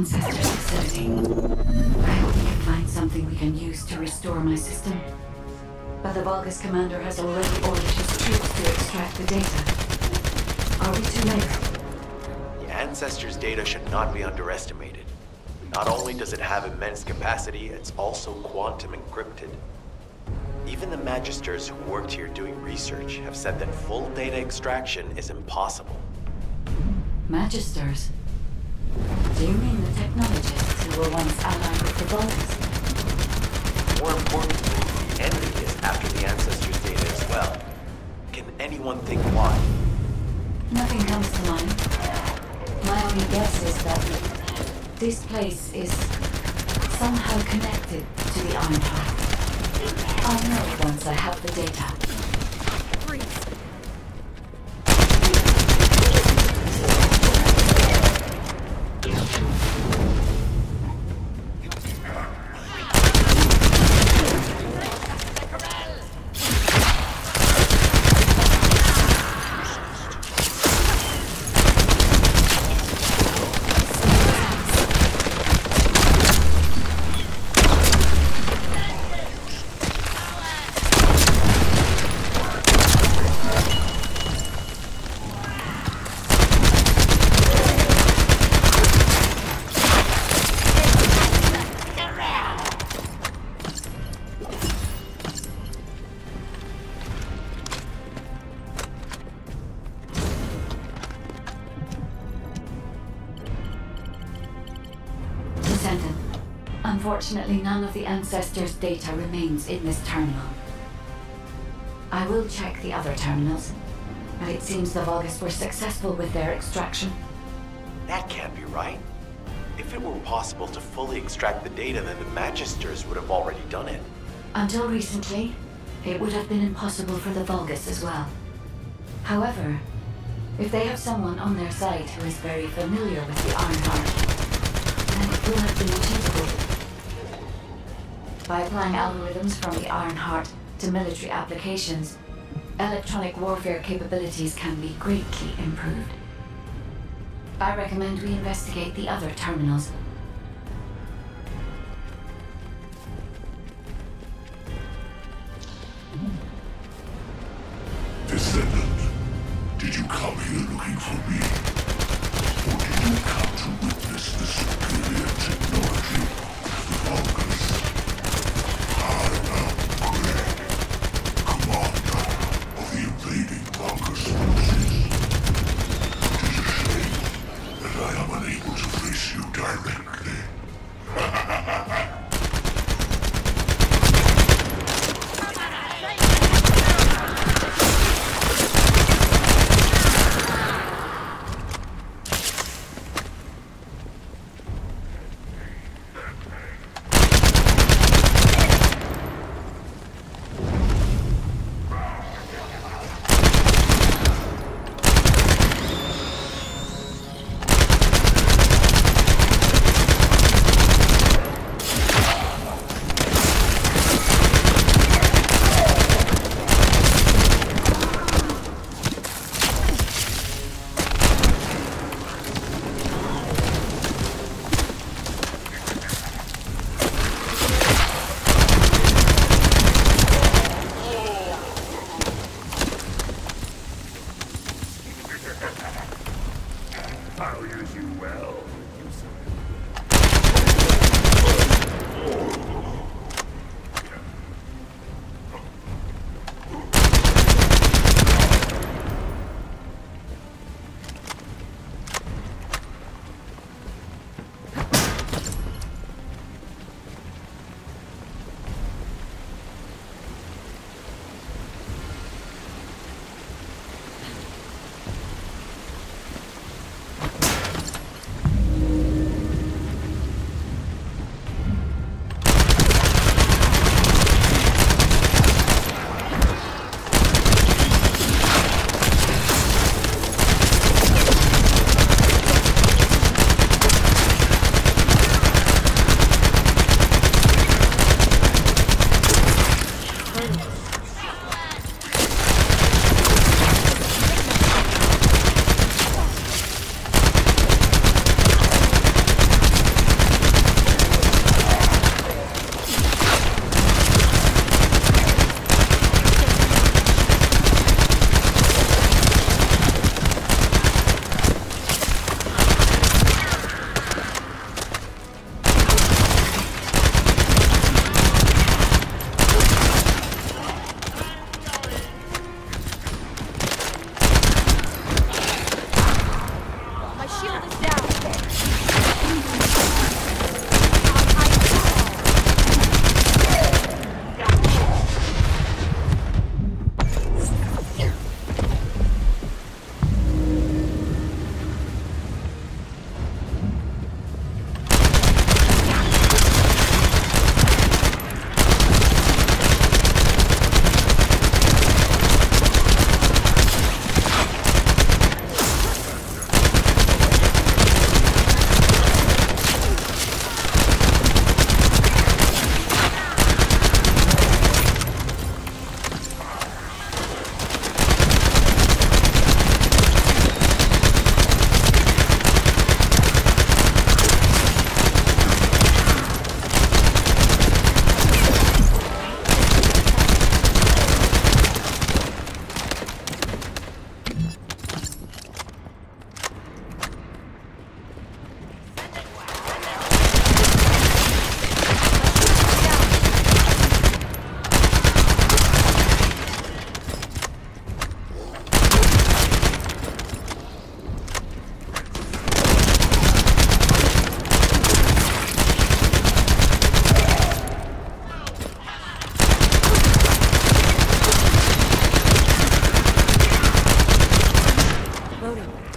Is Ancestors facility. I hope we can find something we can use to restore my system. But the Vulgus commander has already ordered his troops to extract the data. Are we too late? The Ancestors' data should not be underestimated. Not only does it have immense capacity, it's also quantum encrypted. Even the Magisters who worked here doing research have said that full data extraction is impossible. Magisters? Do you mean the technologists who were once allied with the Vulgus? More importantly, the enemy is after the Ancestors' data as well. Can anyone think why? Nothing comes to mind. My only guess is that this place is somehow connected to the Iron Ironheart. I'll know once I have the data. Unfortunately, none of the Ancestors' data remains in this terminal. I will check the other terminals, but it seems the Vulgus were successful with their extraction. That can't be right. If it were possible to fully extract the data, then the Magisters would have already done it. Until recently, it would have been impossible for the Vulgus as well. However, if they have someone on their side who is very familiar with the Ironheart, then it will have been achievable. By applying algorithms from the Ironheart to military applications, electronic warfare capabilities can be greatly improved. I recommend we investigate the other terminals Descendant, did you come here looking for me? Or did you come to witness the superior technology Loading.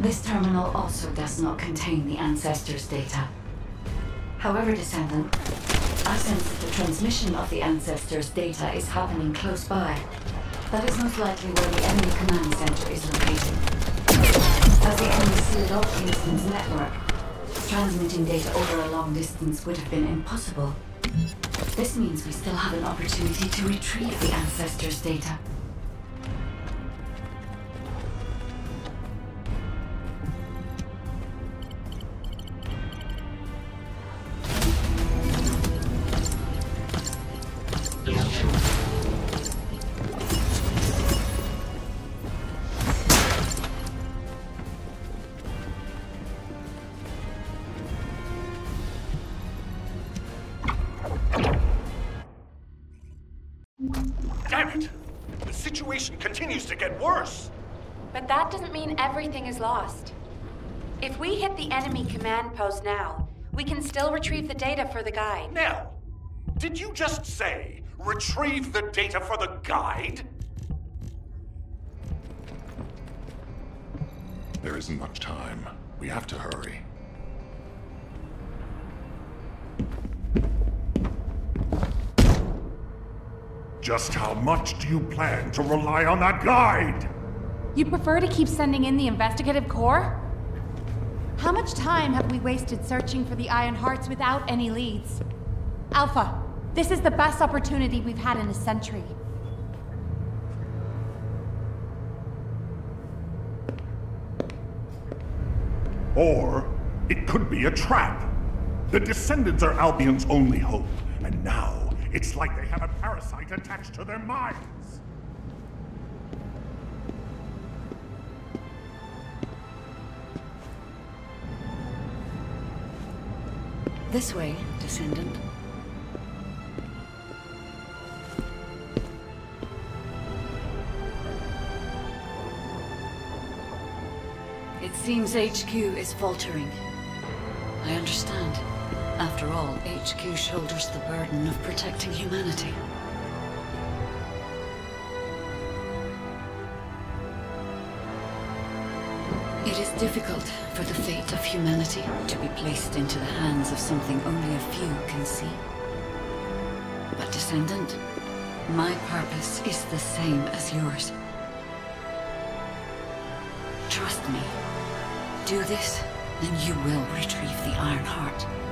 This terminal also does not contain the Ancestors' data. However, Descendant, I sense that the transmission of the Ancestors' data is happening close by. That is most likely where the enemy command center is located. As the enemy sealed off Kingston's network, transmitting data over a long distance would have been impossible. This means we still have an opportunity to retrieve the Ancestors' data. Worse. But that doesn't mean everything is lost. If we hit the enemy command post now, we can still retrieve the data for the guide. Nell, did you just say retrieve the data for the guide? There isn't much time. We have to hurry. Just how much do you plan to rely on that guide? You prefer to keep sending in the investigative corps? How much time have we wasted searching for the Iron Hearts without any leads? Alpha, this is the best opportunity we've had in a century. Or it could be a trap. The Descendants are Albion's only hope, and now it's like they have a parasite attached to their minds. This way, Descendant. It seems HQ is faltering. I understand. After all, HQ shoulders the burden of protecting humanity. It is difficult for the fate of humanity to be placed into the hands of something only a few can see. But Descendant, my purpose is the same as yours. Trust me. Do this, and you will retrieve the Iron Heart.